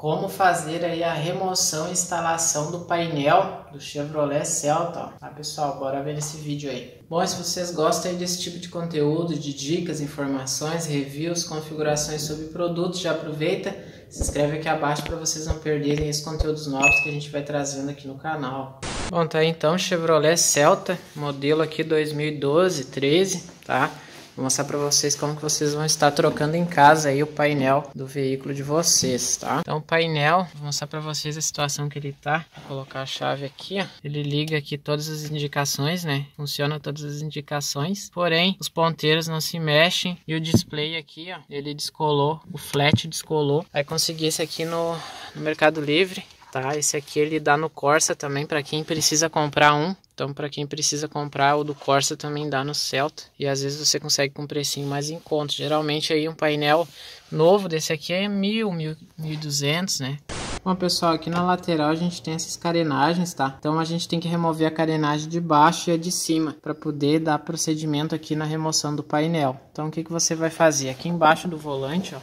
como fazer aí a remoção e instalação do painel do Chevrolet Celta. Tá pessoal, bora ver esse vídeo aí. Bom, se vocês gostam desse tipo de conteúdo, de dicas, informações, reviews, configurações sobre produtos, já aproveita, se inscreve aqui abaixo para vocês não perderem esses conteúdos novos que a gente vai trazendo aqui no canal. Bom, tá aí então Chevrolet Celta, modelo aqui 2012, 13, tá? Vou mostrar para vocês como que vocês vão estar trocando em casa aí o painel do veículo de vocês, tá? Então o painel, vou mostrar para vocês a situação que ele tá. Vou colocar a chave aqui, ó. Ele liga aqui todas as indicações, né? Funciona todas as indicações. Porém, os ponteiros não se mexem e o display aqui, ó, ele descolou, o flat descolou. Vai conseguir esse aqui no, no Mercado Livre tá? Esse aqui ele dá no Corsa também para quem precisa comprar um. Então, para quem precisa comprar o do Corsa também dá no Celta. E às vezes você consegue com um precinho mais em conta. Geralmente aí um painel novo desse aqui é mil, mil, mil duzentos, né? Bom pessoal, aqui na lateral a gente tem essas carenagens, tá? Então a gente tem que remover a carenagem de baixo e a de cima para poder dar procedimento aqui na remoção do painel. Então o que, que você vai fazer? Aqui embaixo do volante, ó,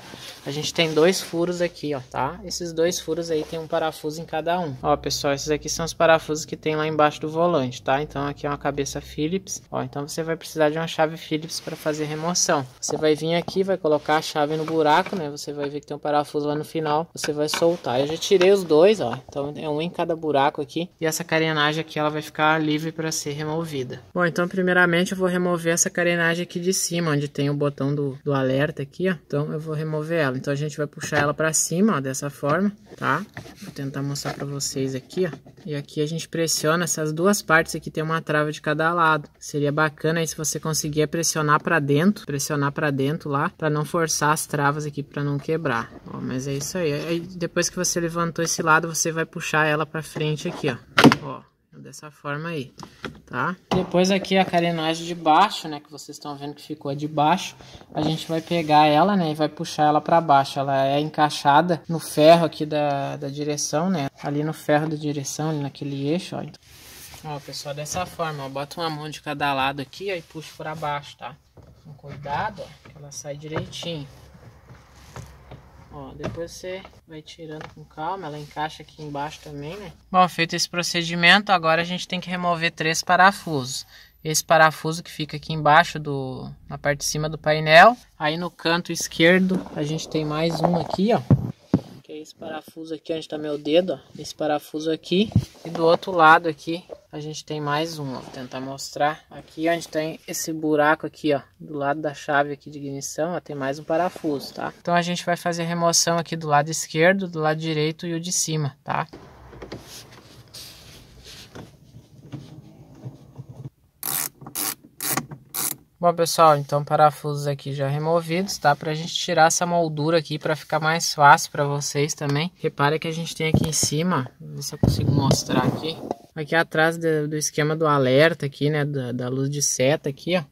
a gente tem dois furos aqui, ó, tá? Esses dois furos aí tem um parafuso em cada um. Ó pessoal, esses aqui são os parafusos que tem lá embaixo do volante, tá? Então aqui é uma cabeça Phillips, ó, então você vai precisar de uma chave Phillips para fazer remoção. Você vai vir aqui, vai colocar a chave no buraco, né? Você vai ver que tem um parafuso lá no final, você vai soltar. Eu já tirei os dois, ó. Então é um em cada buraco aqui. E essa carenagem aqui ela vai ficar livre para ser removida. Bom, então primeiramente eu vou remover essa carenagem aqui de cima, onde tem o botão do, do alerta aqui, ó. Então eu vou remover ela. Então a gente vai puxar ela para cima, ó, dessa forma, tá? Vou tentar mostrar para vocês aqui, ó. E aqui a gente pressiona essas duas partes aqui, tem uma trava de cada lado. Seria bacana aí se você conseguir pressionar para dentro, pressionar para dentro lá, para não forçar as travas aqui para não quebrar. Ó, mas é isso aí. aí. Depois que você levantou esse lado, você vai puxar ela para frente aqui, ó. Ó, dessa forma aí, tá? Depois aqui a carenagem de baixo, né, que vocês estão vendo que ficou de baixo, a gente vai pegar ela, né, e vai puxar ela para baixo. Ela é encaixada no ferro aqui da, da direção, né, ali no ferro da direção, ali naquele eixo, ó. Ó, pessoal, dessa forma, ó, bota uma mão de cada lado aqui, e puxa para baixo, tá? Com cuidado, ó, que ela sai direitinho. Ó, depois você vai tirando com calma, ela encaixa aqui embaixo também, né? Bom, feito esse procedimento, agora a gente tem que remover três parafusos. Esse parafuso que fica aqui embaixo, do, na parte de cima do painel. Aí no canto esquerdo a gente tem mais um aqui, ó. Que é esse parafuso aqui onde está meu dedo, ó. Esse parafuso aqui. E do outro lado aqui a gente tem mais um, ó. Vou tentar mostrar. Aqui onde tem esse buraco aqui, ó, do lado da chave aqui de ignição, ó, tem mais um parafuso, tá? Então a gente vai fazer a remoção aqui do lado esquerdo, do lado direito e o de cima, tá? Bom pessoal, então parafusos aqui já removidos, tá? Pra gente tirar essa moldura aqui para ficar mais fácil para vocês também. Repare que a gente tem aqui em cima, ver se eu consigo mostrar aqui. Aqui atrás do, do esquema do alerta aqui, né, da, da, luz de seta aqui, ó.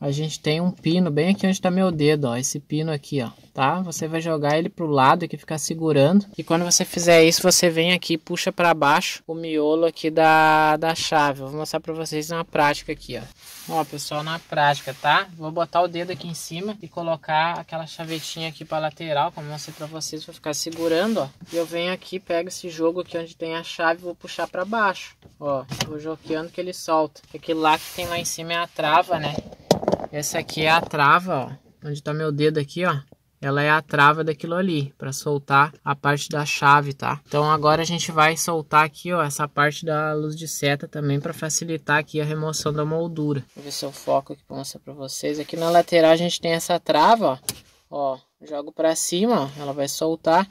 A gente tem um pino bem aqui onde tá meu dedo, ó, esse pino aqui, ó, tá? Você vai jogar ele pro lado aqui, ficar segurando. E quando você fizer isso, você vem aqui e puxa para baixo o miolo aqui da, da chave. vou mostrar para vocês na prática aqui, ó. Ó, pessoal, na prática, tá? Vou botar o dedo aqui em cima e colocar aquela chavetinha aqui para lateral, como eu mostrei para vocês, vou ficar segurando, ó. E eu venho aqui, pego esse jogo aqui onde tem a chave e vou puxar para baixo. Ó, vou joqueando que ele solta. Aquele lá que tem lá em cima é a trava, né? Essa aqui é a trava, ó. Onde tá meu dedo aqui, ó. Ela é a trava daquilo ali, para soltar a parte da chave, tá? Então agora a gente vai soltar aqui, ó, essa parte da luz de seta também para facilitar aqui a remoção da moldura. Vou ver se eu foco aqui para mostrar para vocês. Aqui na lateral a gente tem essa trava, ó. Ó, Jogo pra cima, ó, ela vai soltar.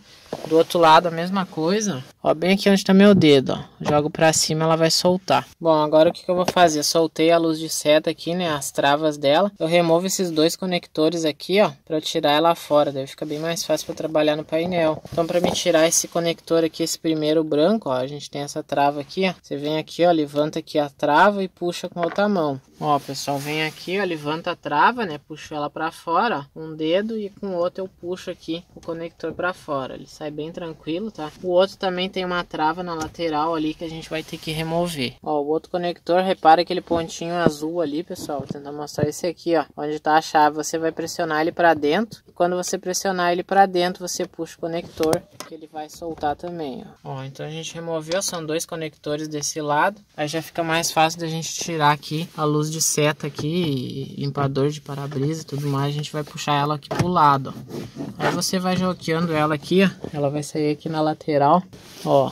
Do outro lado a mesma coisa. Ó, bem aqui onde tá meu dedo, ó. Jogo pra cima, ela vai soltar. Bom, agora o que, que eu vou fazer? Soltei a luz de seta aqui, né, as travas dela. Eu removo esses dois conectores aqui, ó, pra eu tirar ela fora. Daí fica bem mais fácil pra trabalhar no painel. Então, pra me tirar esse conector aqui, esse primeiro branco, ó, a gente tem essa trava aqui, ó. Você vem aqui, ó, levanta aqui a trava e puxa com a outra mão. Ó, pessoal, vem aqui, ó, levanta a trava, né, puxa ela pra fora, ó, um dedo e com o outro eu puxo aqui o conector para fora. Ele sai bem tranquilo, tá? O outro também tem uma trava na lateral ali que a gente vai ter que remover. Ó, o outro conector, repara aquele pontinho azul ali, pessoal. Vou tentar mostrar esse aqui, ó. Onde tá a chave, você vai pressionar ele para dentro quando você pressionar ele para dentro, você puxa o conector, que ele vai soltar também, ó. ó. Então a gente removeu, são dois conectores desse lado. Aí já fica mais fácil da gente tirar aqui a luz de seta aqui, limpador de para-brisa e tudo mais. A gente vai puxar ela aqui pro lado, ó. Aí você vai joqueando ela aqui, ó. Ela vai sair aqui na lateral, ó.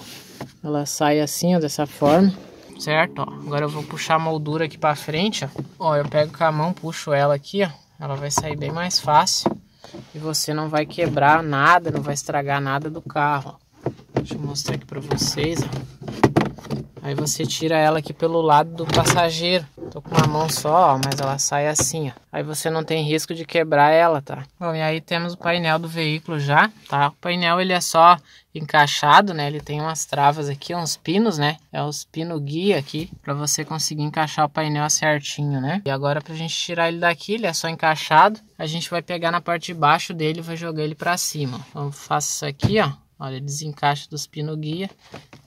Ela sai assim, ó, dessa forma certo? Ó, agora eu vou puxar a moldura aqui para frente, ó. ó. eu pego com a mão, puxo ela aqui, ó. Ela vai sair bem mais fácil e você não vai quebrar nada, não vai estragar nada do carro. Deixa eu mostrar aqui para vocês. Aí você tira ela aqui pelo lado do passageiro. Tô com uma mão só, ó, mas ela sai assim, ó. Aí você não tem risco de quebrar ela, tá? Bom, e aí temos o painel do veículo já, tá? O painel ele é só encaixado, né? Ele tem umas travas aqui, uns pinos, né? É os pino guia aqui, para você conseguir encaixar o painel certinho, né? E agora pra gente tirar ele daqui, ele é só encaixado. A gente vai pegar na parte de baixo dele e vai jogar ele para cima. Então faço isso aqui, ó. Olha, desencaixe dos pino guia,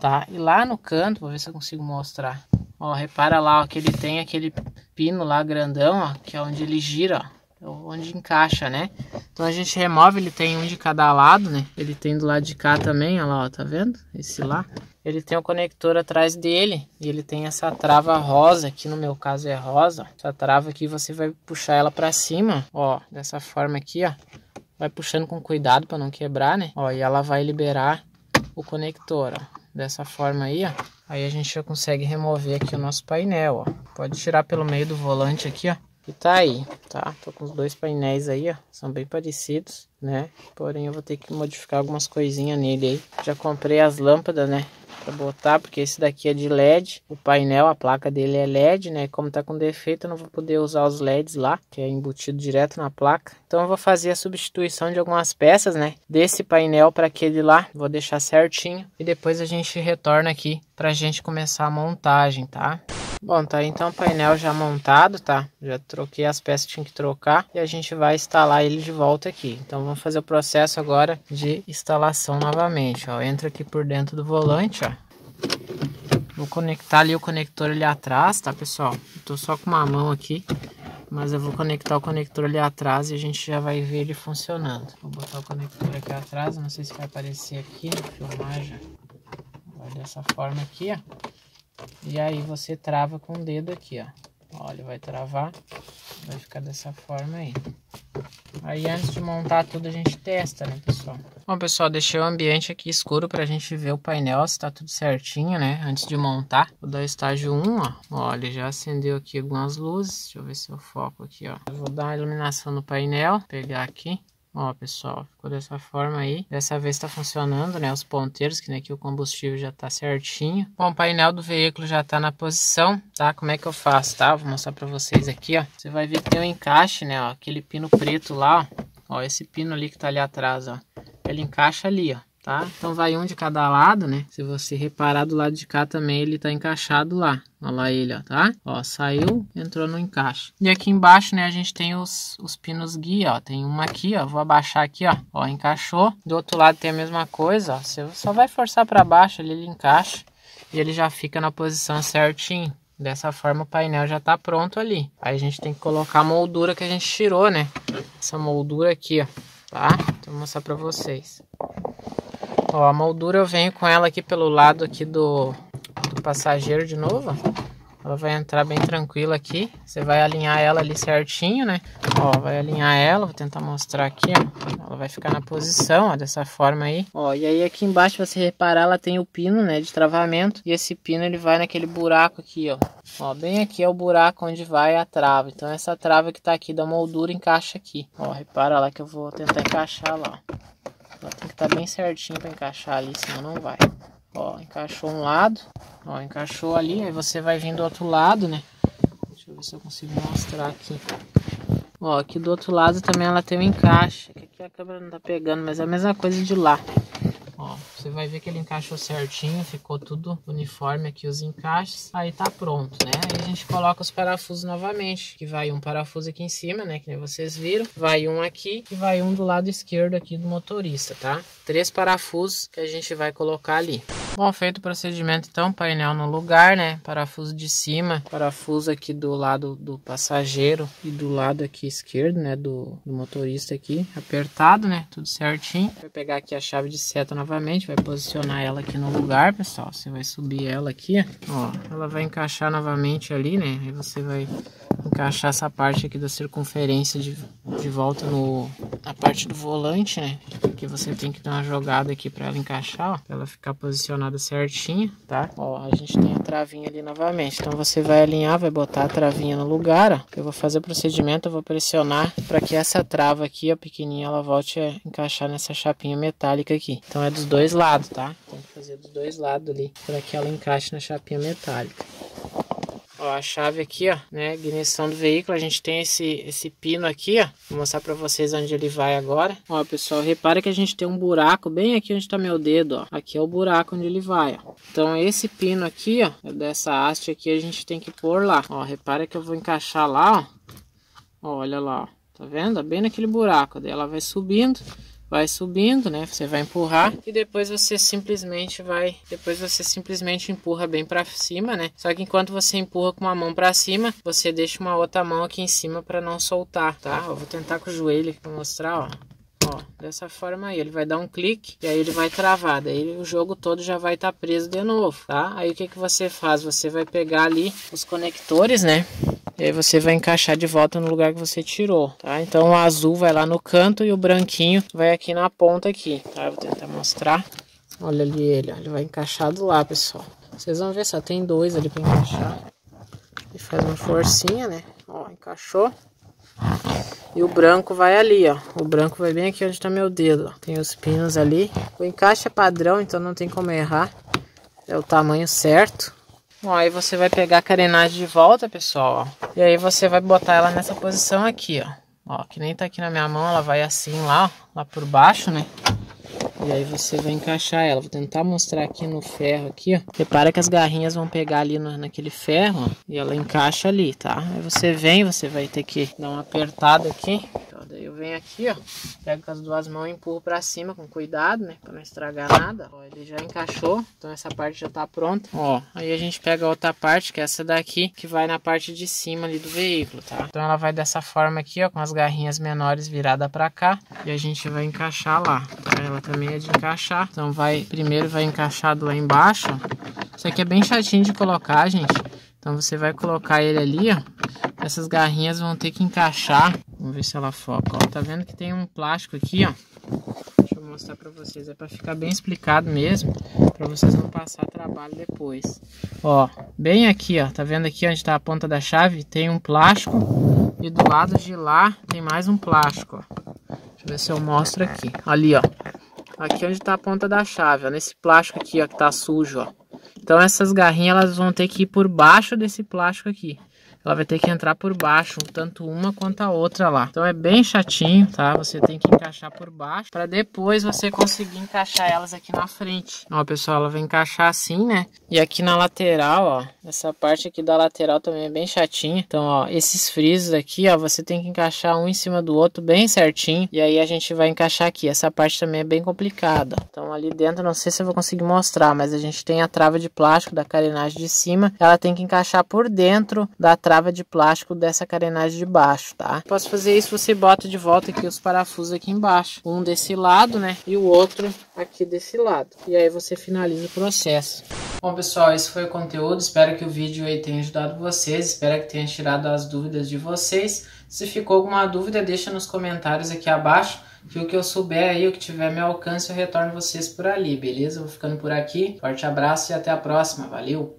tá? E lá no canto, vou ver se eu consigo mostrar. Ó, repara lá, ó, que ele tem aquele pino lá grandão, ó, que é onde ele gira, ó, é onde encaixa, né? Então a gente remove, ele tem um de cada lado, né? Ele tem do lado de cá também, ó lá, ó, tá vendo? Esse lá. Ele tem o um conector atrás dele e ele tem essa trava rosa, que no meu caso é rosa. Essa trava aqui você vai puxar ela para cima, ó, dessa forma aqui, ó. Vai puxando com cuidado para não quebrar, né? Ó, e ela vai liberar o conector, ó. Dessa forma aí, ó. Aí a gente já consegue remover aqui o nosso painel, ó. Pode tirar pelo meio do volante aqui, ó. E tá aí, tá? Tô com os dois painéis aí, ó. São bem parecidos, né? Porém eu vou ter que modificar algumas coisinhas nele aí. Já comprei as lâmpadas, né? Para botar, porque esse daqui é de LED. O painel, a placa dele é LED, né? Como tá com defeito, eu não vou poder usar os LEDs lá, que é embutido direto na placa. Então eu vou fazer a substituição de algumas peças, né? Desse painel para aquele lá, vou deixar certinho e depois a gente retorna aqui pra gente começar a montagem, tá? Bom, tá então o painel já montado, tá? Já troquei as peças que tinha que trocar e a gente vai instalar ele de volta aqui. Então vamos fazer o processo agora de instalação novamente, ó. Entra aqui por dentro do volante, ó. Vou conectar ali o conector ali atrás, tá, pessoal? Eu tô só com uma mão aqui, mas eu vou conectar o conector ali atrás e a gente já vai ver ele funcionando. Vou botar o conector aqui atrás, não sei se vai aparecer aqui na filmagem. Vai dessa forma aqui, ó. E aí você trava com o dedo aqui, ó. Olha, vai travar, vai ficar dessa forma aí. Aí antes de montar tudo a gente testa, né, pessoal? Bom, pessoal, deixei o ambiente aqui escuro pra gente ver o painel, se tá tudo certinho, né? Antes de montar. Vou dar estágio 1, ó. Olha, já acendeu aqui algumas luzes. Deixa eu ver se eu foco aqui, ó. Eu vou dar uma iluminação no painel, pegar aqui. Ó, pessoal, ficou dessa forma aí. Dessa vez tá funcionando, né? Os ponteiros, que aqui o combustível já tá certinho. Bom, o painel do veículo já tá na posição, tá? Como é que eu faço, tá? Vou mostrar pra vocês aqui, ó. Você vai ver que tem um encaixe, né? Ó, aquele pino preto lá, ó. Ó, esse pino ali que tá ali atrás, ó. Ele encaixa ali, ó tá? Então vai um de cada lado, né? Se você reparar do lado de cá também, ele tá encaixado lá. Olha lá ele, ó, tá? Ó, saiu, entrou no encaixe. E aqui embaixo, né, a gente tem os, os pinos guia, ó. Tem uma aqui, ó, vou abaixar aqui, ó. Ó, encaixou. Do outro lado tem a mesma coisa, ó. Você só vai forçar para baixo, ali ele encaixa. E ele já fica na posição certinho. Dessa forma o painel já tá pronto ali. Aí a gente tem que colocar a moldura que a gente tirou, né? Essa moldura aqui, ó. Tá? Então vou mostrar pra vocês. Ó, a moldura eu venho com ela aqui pelo lado aqui do, do passageiro de novo. Ela vai entrar bem tranquila aqui. Você vai alinhar ela ali certinho, né? Ó, vai alinhar ela, vou tentar mostrar aqui, ó. Ela vai ficar na posição, ó, dessa forma aí. Ó, e aí aqui embaixo, você reparar, ela tem o pino, né, de travamento. E esse pino, ele vai naquele buraco aqui, ó. Ó, bem aqui é o buraco onde vai a trava. Então essa trava que tá aqui da moldura encaixa aqui. Ó, repara lá que eu vou tentar encaixar lá, ó. Ela tem que estar tá bem certinho para encaixar ali, senão não vai. Ó, encaixou um lado, ó, encaixou ali, aí você vai vir do outro lado, né? Deixa eu ver se eu consigo mostrar aqui. Ó, aqui do outro lado também ela tem um encaixe. Aqui a câmera não tá pegando, mas é a mesma coisa de lá. Você vai ver que ele encaixou certinho, ficou tudo uniforme aqui os encaixes. Aí tá pronto, né? Aí a gente coloca os parafusos novamente, que vai um parafuso aqui em cima, né? Que nem vocês viram. Vai um aqui e vai um do lado esquerdo aqui do motorista, tá? Três parafusos que a gente vai colocar ali. Bom, feito o procedimento então, painel no lugar, né? Parafuso de cima, parafuso aqui do lado do passageiro e do lado aqui esquerdo, né? Do, do motorista aqui, apertado, né? Tudo certinho. Vai pegar aqui a chave de seta novamente, vai posicionar ela aqui no lugar, pessoal. Você vai subir ela aqui, ó. Ela vai encaixar novamente ali, né? Aí você vai encaixar essa parte aqui da circunferência de, de volta no, na parte do volante, né? Que você tem que dar uma jogada aqui para ela encaixar, ó, pra ela ficar posicionada certinha, tá? Ó, a gente tem a travinha ali novamente. Então você vai alinhar, vai botar a travinha no lugar, ó. Eu vou fazer o procedimento, eu vou pressionar para que essa trava aqui, a pequenininha, ela volte a encaixar nessa chapinha metálica aqui. Então é dos dois lados, tá? Tem que fazer dos dois lados ali para que ela encaixe na chapinha metálica. Ó, a chave aqui, ó, né, ignição do veículo, a gente tem esse, esse pino aqui, ó, vou mostrar pra vocês onde ele vai agora. Ó, pessoal, repara que a gente tem um buraco bem aqui onde tá meu dedo, ó, aqui é o buraco onde ele vai, ó. Então, esse pino aqui, ó, dessa haste aqui, a gente tem que pôr lá, ó, repara que eu vou encaixar lá, ó, ó olha lá, ó, tá vendo? Bem naquele buraco, daí ela vai subindo, vai subindo, né? Você vai empurrar e depois você simplesmente vai, depois você simplesmente empurra bem para cima, né? Só que enquanto você empurra com uma mão para cima, você deixa uma outra mão aqui em cima para não soltar, tá? Eu vou tentar com o joelho para mostrar, ó. Ó, dessa forma aí, ele vai dar um clique e aí ele vai travar, daí o jogo todo já vai estar tá preso de novo, tá? Aí o que que você faz? Você vai pegar ali os conectores, né? E aí você vai encaixar de volta no lugar que você tirou, tá? Então o azul vai lá no canto e o branquinho vai aqui na ponta aqui, tá? Eu vou tentar mostrar. Olha ali ele, ele vai encaixado lá, pessoal. Vocês vão ver, só tem dois ali para encaixar. E faz uma forcinha, né? Ó, encaixou. E o branco vai ali, ó. O branco vai bem aqui onde tá meu dedo, ó. Tem os pinos ali. O encaixe é padrão, então não tem como errar. É o tamanho certo. Bom, aí você vai pegar a carenagem de volta, pessoal, ó. E aí você vai botar ela nessa posição aqui, ó. Ó, que nem tá aqui na minha mão, ela vai assim lá, ó, lá por baixo, né? E aí você vai encaixar ela. Vou tentar mostrar aqui no ferro aqui, ó. Repara que as garrinhas vão pegar ali no, naquele ferro, ó. E ela encaixa ali, tá? Aí você vem, você vai ter que dar uma apertada aqui. Eu venho aqui, ó, pego com as duas mãos e empurro pra cima com cuidado, né, pra não estragar nada. Ó, ele já encaixou, então essa parte já tá pronta. Ó, aí a gente pega a outra parte, que é essa daqui, que vai na parte de cima ali do veículo, tá? Então ela vai dessa forma aqui, ó, com as garrinhas menores virada pra cá, e a gente vai encaixar lá, tá? Ela também é de encaixar, então vai, primeiro vai encaixado lá embaixo, ó. Isso aqui é bem chatinho de colocar, gente. Então você vai colocar ele ali, ó. Essas garrinhas vão ter que encaixar. Vamos ver se ela foca, ó. Tá vendo que tem um plástico aqui, ó. Deixa eu mostrar pra vocês. É pra ficar bem explicado mesmo. Pra vocês não passar trabalho depois. Ó, bem aqui, ó. Tá vendo aqui onde tá a ponta da chave? Tem um plástico. E do lado de lá tem mais um plástico, ó. Deixa eu ver se eu mostro aqui. Ali, ó. Aqui onde tá a ponta da chave, ó. Nesse plástico aqui, ó, que tá sujo, ó. Então essas garrinhas elas vão ter que ir por baixo desse plástico aqui ela vai ter que entrar por baixo, tanto uma quanto a outra lá. Então é bem chatinho, tá? Você tem que encaixar por baixo para depois você conseguir encaixar elas aqui na frente. Ó, pessoal, ela vai encaixar assim, né? E aqui na lateral, ó, essa parte aqui da lateral também é bem chatinha. Então, ó, esses frisos aqui, ó, você tem que encaixar um em cima do outro bem certinho. E aí a gente vai encaixar aqui. Essa parte também é bem complicada. Então ali dentro, não sei se eu vou conseguir mostrar, mas a gente tem a trava de plástico da carenagem de cima. Ela tem que encaixar por dentro da trava de plástico dessa carenagem de baixo, tá? Posso fazer isso, você bota de volta aqui os parafusos aqui embaixo. Um desse lado, né? E o outro aqui desse lado. E aí você finaliza o processo. Bom, pessoal, esse foi o conteúdo. Espero que o vídeo aí tenha ajudado vocês. Espero que tenha tirado as dúvidas de vocês. Se ficou alguma dúvida, deixa nos comentários aqui abaixo. Que o que eu souber aí, o que tiver meu alcance, eu retorno vocês por ali, beleza? vou ficando por aqui. Forte abraço e até a próxima. Valeu!